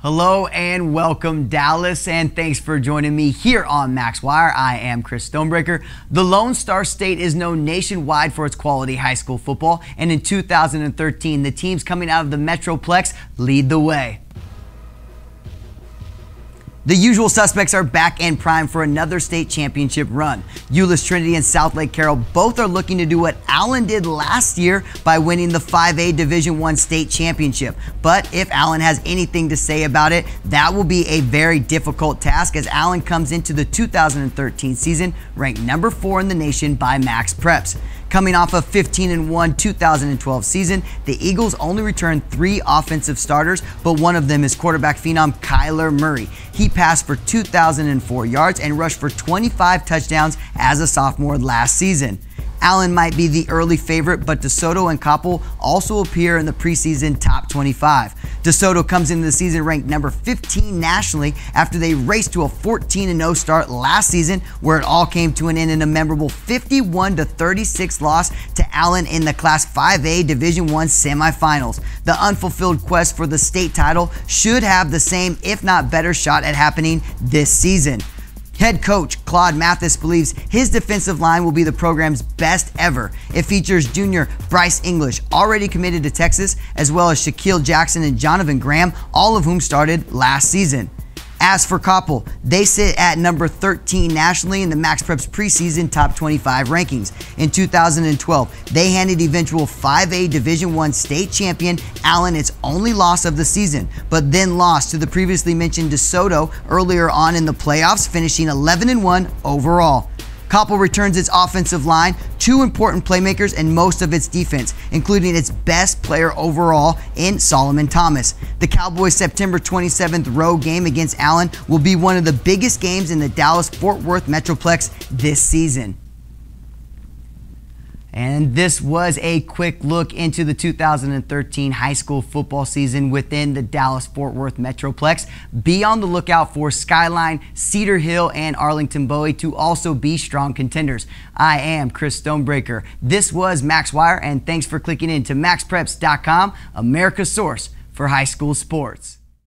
Hello and welcome, Dallas, and thanks for joining me here on MaxWire. I am Chris Stonebreaker. The Lone Star State is known nationwide for its quality high school football, and in 2013, the teams coming out of the Metroplex lead the way. The usual suspects are back and prime for another state championship run. Euless Trinity and Southlake Carroll both are looking to do what Allen did last year by winning the 5A Division 1 state championship. But if Allen has anything to say about it, that will be a very difficult task as Allen comes into the 2013 season ranked number 4 in the nation by MaxPreps. Coming off a 15 and 1 2012 season, the Eagles only returned three offensive starters, but one of them is quarterback phenom Kyler Murray. He passed for 2,004 yards and rushed for 25 touchdowns as a sophomore last season. Allen might be the early favorite, but DeSoto and Coppell also appear in the preseason top 25. DeSoto comes into the season ranked number 15 nationally after they raced to a 14 0 start last season, where it all came to an end in a memorable 51 36 loss to Allen in the Class 5A Division 1 semifinals. The unfulfilled quest for the state title should have the same, if not better, shot at happening this season. Head coach Claude Mathis believes his defensive line will be the program's best ever. It features junior Bryce English, already committed to Texas, as well as Shaquille Jackson and Jonathan Graham, all of whom started last season. As for Coppell, they sit at number 13 nationally in the MaxPreps preseason top 25 rankings. In 2012, they handed eventual 5A Division 1 state champion Allen its only loss of the season, but then lost to the previously mentioned DeSoto earlier on in the playoffs, finishing 11 1 overall. Coppell returns its offensive line, two important playmakers, and most of its defense, including its best player overall in Solomon Thomas. The Cowboys' September 27th road game against Allen will be one of the biggest games in the Dallas Fort Worth Metroplex this season. And this was a quick look into the 2013 high school football season within the Dallas Fort Worth Metroplex. Be on the lookout for Skyline, Cedar Hill, and Arlington Bowie to also be strong contenders. I am Chris Stonebreaker. This was MaxWire, and thanks for clicking in to maxpreps.com, America's source for high school sports.